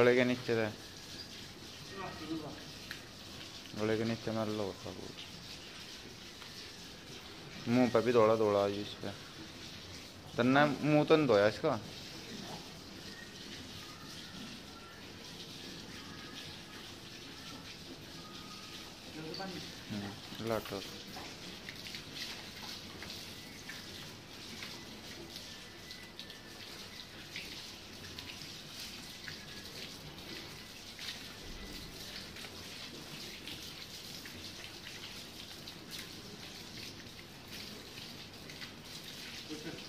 ಒಳಗೆ ನಿಶ್ಚಿತ ಒಳಗೆ ನಿಶ್ಚಯ ಮರಲ್ಲ ಗೊತ್ತಾಗ್ಬೋದು मुंह पर भी थोड़ा थोड़ा इसका तन्ना मुंह तो धोया इसका hmm, lot of Thank you.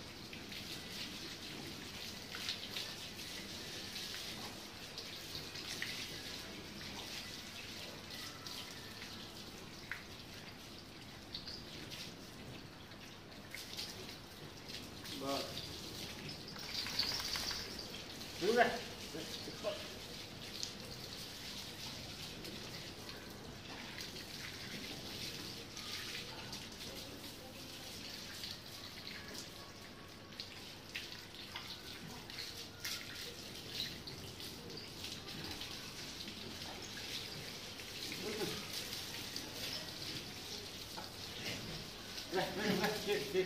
不是，来，好。来来来，接接。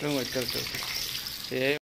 Don't wait, go, go. Yeah.